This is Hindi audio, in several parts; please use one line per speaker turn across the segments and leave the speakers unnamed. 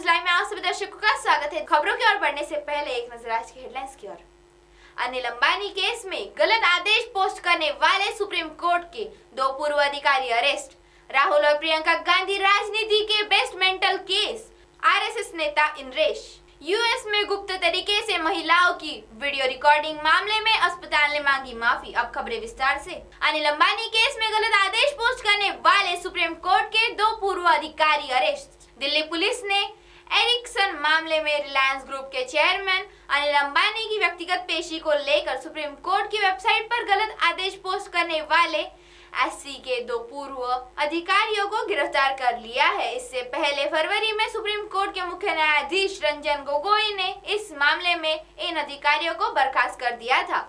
स्वागत है। खबरों की ओर बढ़ने से पहले एक नज़र आज की हेडलाइंस की ओर। अनिल अंबानी केस में गलत आदेश पोस्ट करने वाले सुप्रीम कोर्ट के दो पूर्व अधिकारी अरेस्ट। राहुल और प्रियंका गांधी राजनीति के बेस्ट मेंटल केस आरएसएस नेता इंद्रेश। यूएस में गुप्त तरीके से महिलाओं की वीडियो रिकॉर्डिंग मामले में अस्पताल ने मांगी माफ़ी। अब खबरें विस्तार से। अनिल अंबानी केस में गलत आदेश पोस्ट करने वाले सुप्रीम कोर्ट के दो पूर्व अधिकारी अरेस्ट। दिल्ली पुलिस ने एरिक्सन मामले में रिलायंस ग्रुप के चेयरमैन अनिल अंबानी की व्यक्तिगत पेशी को लेकर सुप्रीम कोर्ट की वेबसाइट पर गलत आदेश पोस्ट करने वाले एससी के दो पूर्व अधिकारियों को गिरफ़्तार कर लिया है। इससे पहले फरवरी में सुप्रीम कोर्ट के मुख्य न्यायाधीश रंजन गोगोई ने इस मामले में इन अधिकारियों को बर्खास्त कर दिया था।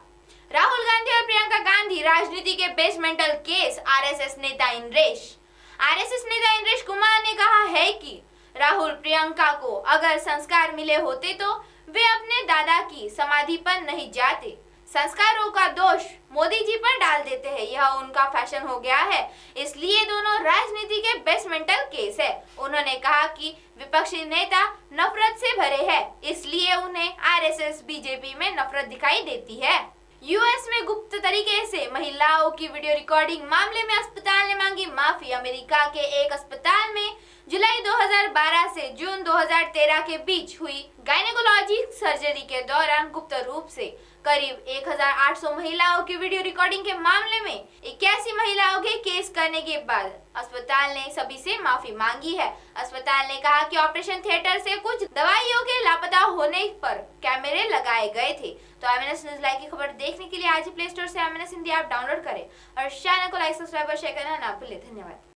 राहुल गांधी और प्रियंका गांधी राजनीति के बेसमेंटल केस आरएसएस नेता इंद्रेश। आरएसएस नेता इंद्रेश कुमार राहुल प्रियंका को अगर संस्कार मिले होते तो वे अपने दादा की समाधि पर नहीं जाते। संस्कारों का दोष मोदी जी पर डाल देते हैं। यह उनका फ़ैशन हो गया है। इसलिए दोनों राजनीति के बेस्ट मेंटल केस है। उन्होंने कहा कि विपक्षी नेता नफरत से भरे हैं। इसलिए उन्हें आरएसएस, बीजेपी में नफरत दिखाई देती है। यूएस में गुप्त तरीके से महिलाओं की वीडियो रिकॉर्डिंग मामले में अस्पताल ने मांगी माफ़ी। अमेरिका के एक अस्पताल में 2012 से जून 2013 के बीच हुई गायनेकोलॉजी सर्जरी के दौरान गुप्त रूप से करीब 1800 महिलाओं की वीडियो रिकॉर्डिंग के मामले में इक्यासी महिलाओं के केस करने के बाद अस्पताल ने सभी से माफ़ी मांगी है। अस्पताल ने कहा कि ऑपरेशन थिएटर से कुछ दवाइयों के लापता होने पर कैमरे लगाए गए थे। तो एमएनएस न्यूज़ लाइव की खबर देखने के लिए आज प्ले स्टोर से एमएनएस हिंदी ऐप डाउनलोड करें और चैनल को लाइक सब्सक्राइब और शेयर करना ना भूले। धन्यवाद।